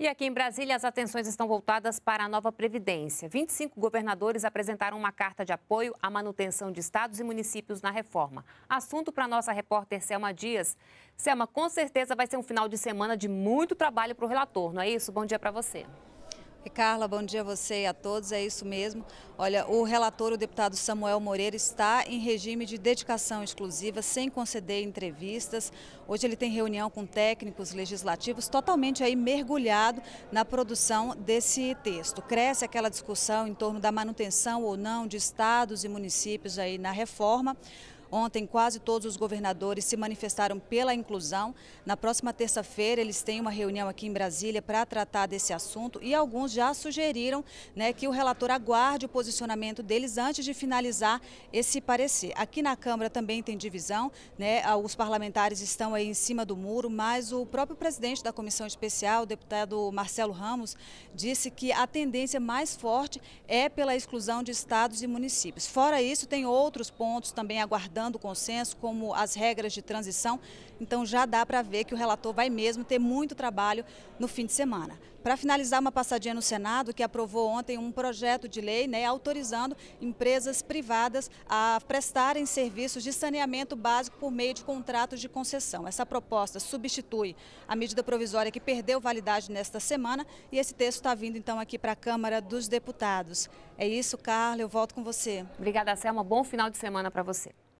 E aqui em Brasília, as atenções estão voltadas para a nova Previdência. 25 governadores apresentaram uma carta de apoio à manutenção de estados e municípios na reforma. Assunto para nossa repórter Selma Dias. Selma, com certeza vai ser um final de semana de muito trabalho para o relator, não é isso? Bom dia para você. Carla, bom dia a você e a todos, é isso mesmo. Olha, o relator, o deputado Samuel Moreira, está em regime de dedicação exclusiva, sem conceder entrevistas. Hoje ele tem reunião com técnicos legislativos, totalmente aí mergulhado na produção desse texto. Cresce aquela discussão em torno da manutenção ou não de estados e municípios aí na reforma. Ontem, quase todos os governadores se manifestaram pela inclusão. Na próxima terça-feira, eles têm uma reunião aqui em Brasília para tratar desse assunto e alguns já sugeriram né, que o relator aguarde o posicionamento deles antes de finalizar esse parecer. Aqui na Câmara também tem divisão, né, os parlamentares estão aí em cima do muro, mas o próprio presidente da comissão especial, o deputado Marcelo Ramos, disse que a tendência mais forte é pela exclusão de estados e municípios. Fora isso, tem outros pontos também aguardando dando consenso, como as regras de transição. Então já dá para ver que o relator vai mesmo ter muito trabalho no fim de semana. Para finalizar, uma passadinha no Senado, que aprovou ontem um projeto de lei né, autorizando empresas privadas a prestarem serviços de saneamento básico por meio de contratos de concessão. Essa proposta substitui a medida provisória que perdeu validade nesta semana e esse texto está vindo então aqui para a Câmara dos Deputados. É isso, Carla, eu volto com você. Obrigada, Selma. Bom final de semana para você.